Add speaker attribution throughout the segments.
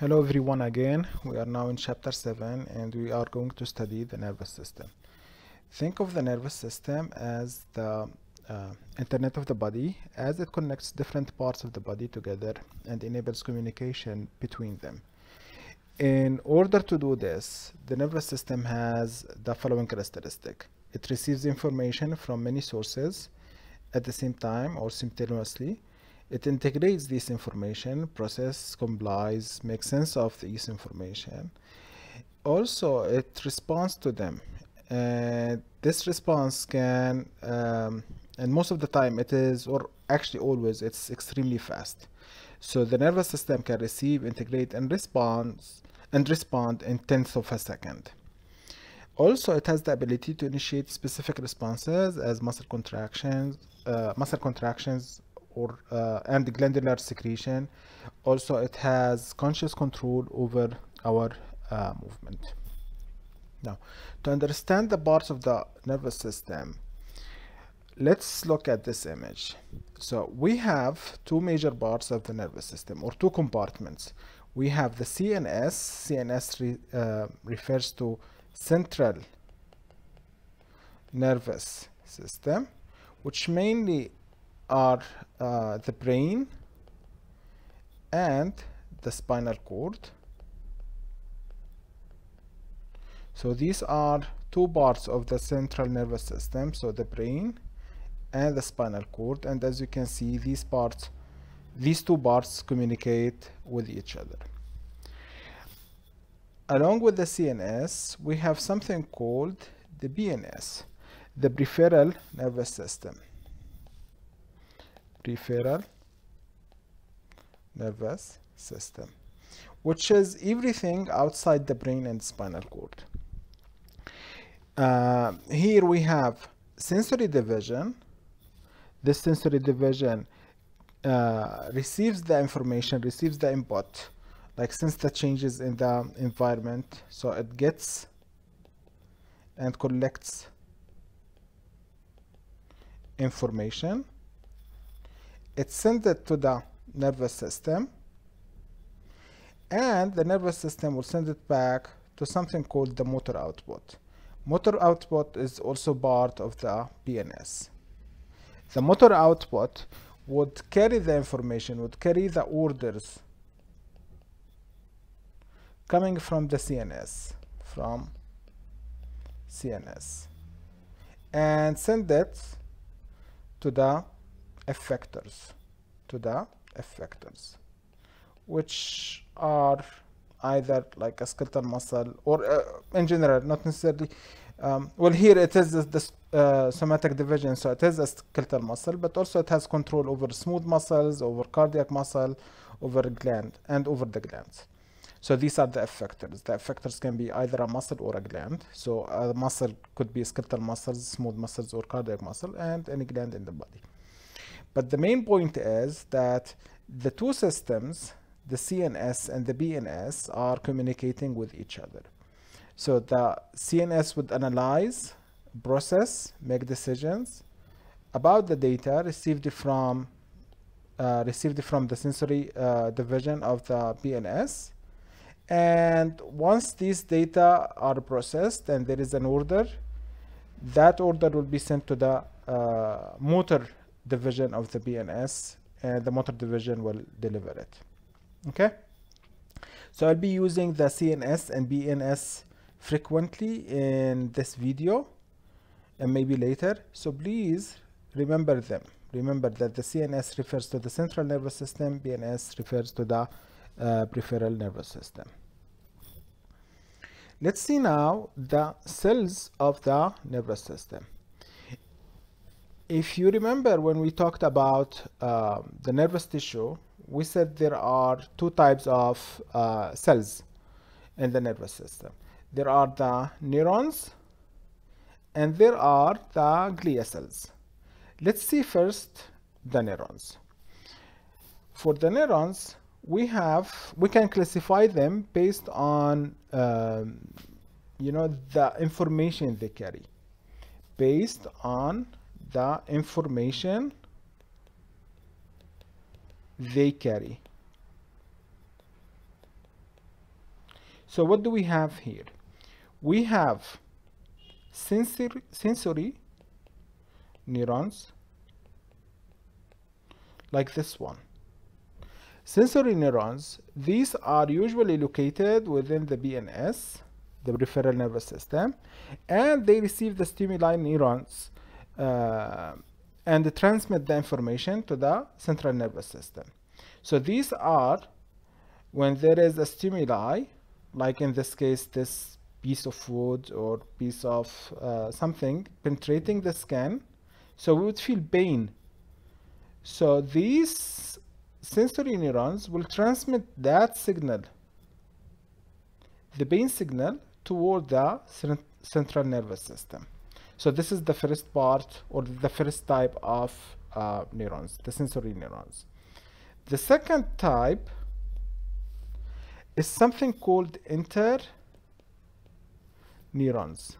Speaker 1: Hello everyone again. We are now in chapter 7 and we are going to study the nervous system. Think of the nervous system as the uh, internet of the body as it connects different parts of the body together and enables communication between them. In order to do this, the nervous system has the following characteristic. It receives information from many sources at the same time or simultaneously it integrates this information, process, complies, makes sense of this information. Also, it responds to them. And this response can, um, and most of the time it is, or actually always, it's extremely fast. So the nervous system can receive, integrate, and respond, and respond in tenths of a second. Also, it has the ability to initiate specific responses as muscle contractions, uh, muscle contractions, or uh, and glandular secretion. Also, it has conscious control over our uh, movement. Now, to understand the parts of the nervous system, let's look at this image. So we have two major parts of the nervous system, or two compartments. We have the CNS. CNS re, uh, refers to central nervous system, which mainly are uh, the brain and the spinal cord. So these are two parts of the central nervous system, so the brain and the spinal cord. And as you can see, these parts, these two parts communicate with each other. Along with the CNS, we have something called the PNS, the peripheral nervous system peripheral nervous system which is everything outside the brain and spinal cord. Uh, here we have sensory division. This sensory division uh, receives the information receives the input like since the changes in the environment so it gets and collects information it sends it to the nervous system and the nervous system will send it back to something called the motor output. Motor output is also part of the PNS. The motor output would carry the information, would carry the orders coming from the CNS, from CNS, and send it to the effectors to the effectors which are either like a skeletal muscle or uh, in general not necessarily um, well here it is the, uh, somatic division so it is a skeletal muscle but also it has control over smooth muscles over cardiac muscle over gland and over the glands. So these are the effectors. The effectors can be either a muscle or a gland. So a muscle could be skeletal muscles smooth muscles or cardiac muscle and any gland in the body but the main point is that the two systems, the CNS and the PNS, are communicating with each other. So the CNS would analyze, process, make decisions about the data received from uh, received from the sensory uh, division of the PNS. And once these data are processed and there is an order, that order will be sent to the uh, motor division of the PNS and the motor division will deliver it. Okay. So I'll be using the CNS and PNS frequently in this video and maybe later. So please remember them. Remember that the CNS refers to the central nervous system, PNS refers to the uh, peripheral nervous system. Let's see now the cells of the nervous system if you remember when we talked about uh, the nervous tissue, we said there are two types of uh, cells in the nervous system. There are the neurons and there are the glia cells. Let's see first the neurons. For the neurons, we have we can classify them based on um, you know the information they carry based on the information they carry. So what do we have here? We have sensory, sensory neurons like this one. Sensory neurons, these are usually located within the PNS, the peripheral nervous system, and they receive the stimuli neurons and transmit the information to the central nervous system. So these are when there is a stimuli, like in this case, this piece of wood or piece of uh, something penetrating the skin, so we would feel pain. So these sensory neurons will transmit that signal, the pain signal, toward the central nervous system. So this is the first part or the first type of uh, neurons, the sensory neurons. The second type is something called inter neurons.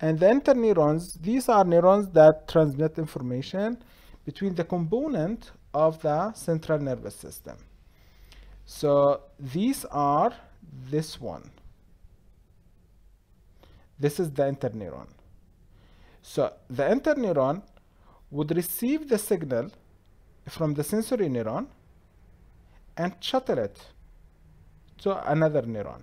Speaker 1: And the interneurons, these are neurons that transmit information between the component of the central nervous system. So these are this one. This is the interneuron. So the interneuron would receive the signal from the sensory neuron and shuttle it to another neuron.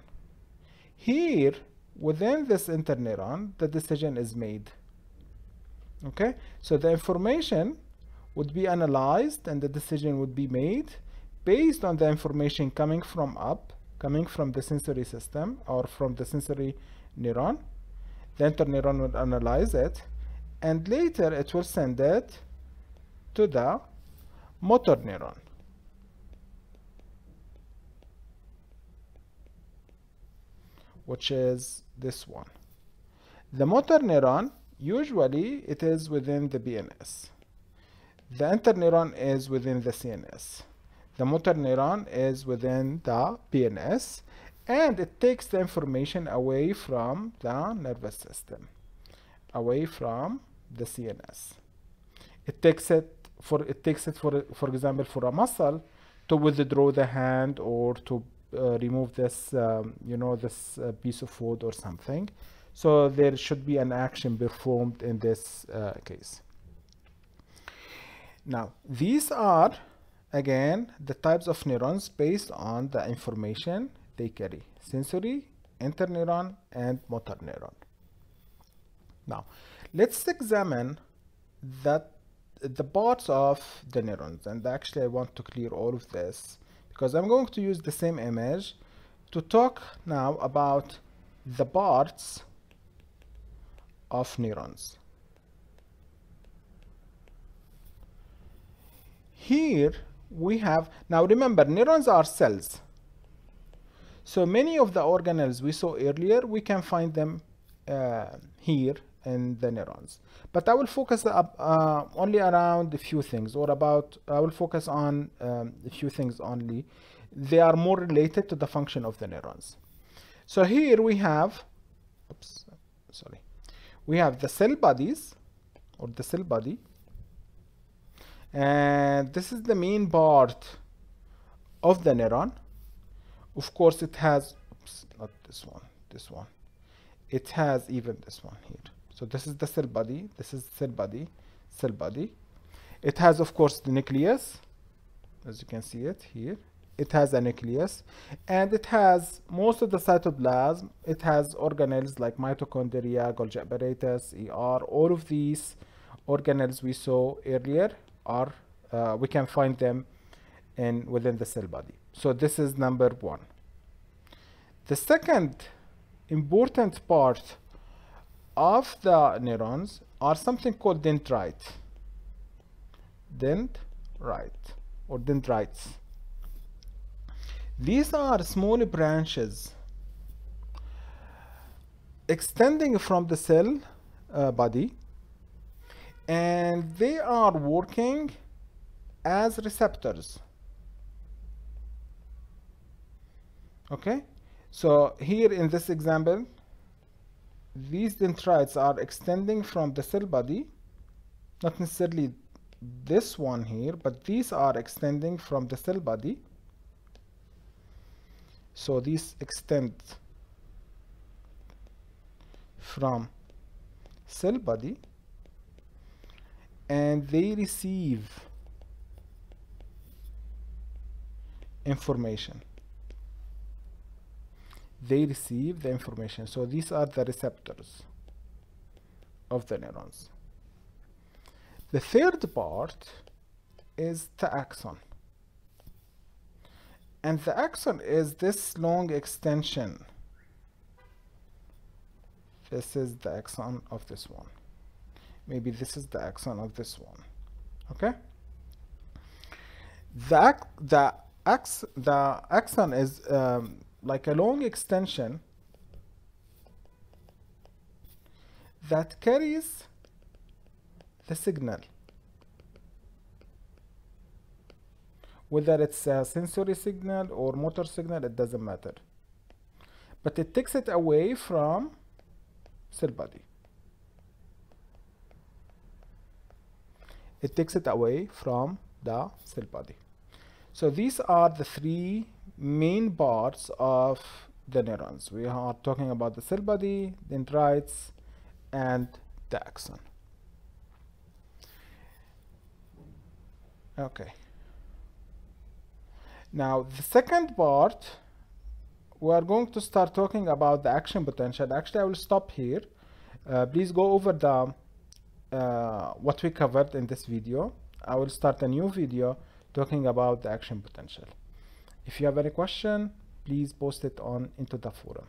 Speaker 1: Here, within this interneuron, the decision is made. Okay, so the information would be analyzed and the decision would be made based on the information coming from up, coming from the sensory system or from the sensory neuron. The interneuron will analyze it and later it will send it to the motor neuron. which is this one. The motor neuron, usually it is within the PNS. The interneuron is within the CNS. The motor neuron is within the PNS and it takes the information away from the nervous system, away from the CNS. It takes it for it takes it for for example for a muscle to withdraw the hand or to uh, remove this um, you know this uh, piece of wood or something so there should be an action performed in this uh, case now these are again the types of neurons based on the information they carry sensory interneuron and motor neuron now let's examine that the parts of the neurons and actually I want to clear all of this because I'm going to use the same image to talk now about the parts of neurons. Here we have, now remember neurons are cells. So many of the organelles we saw earlier, we can find them uh, here in the neurons. But I will focus uh, uh, only around a few things or about, I will focus on um, a few things only. They are more related to the function of the neurons. So here we have, oops, sorry, we have the cell bodies or the cell body. And this is the main part of the neuron. Of course, it has, oops, not this one, this one. It has even this one here so this is the cell body, this is cell body, cell body. It has of course the nucleus, as you can see it here. It has a nucleus and it has most of the cytoplasm. It has organelles like mitochondria, Golgi apparatus, ER. All of these organelles we saw earlier are, uh, we can find them in within the cell body. So this is number one. The second important part of the neurons are something called dendrite. Dendrite or dendrites. These are small branches extending from the cell uh, body and they are working as receptors. Okay, so here in this example, these dendrites are extending from the cell body not necessarily this one here but these are extending from the cell body. So these extend from cell body and they receive information they receive the information. So these are the receptors of the neurons. The third part is the axon. And the axon is this long extension. This is the axon of this one. Maybe this is the axon of this one. Okay? The the ax the axon is um, like a long extension that carries the signal. Whether it's a sensory signal or motor signal it doesn't matter. But it takes it away from cell body. It takes it away from the cell body. So these are the three main parts of the neurons. We are talking about the cell body dendrites and the axon. Okay. Now the second part we are going to start talking about the action potential. Actually I will stop here. Uh, please go over the uh, what we covered in this video. I will start a new video talking about the action potential if you have any question please post it on into the forum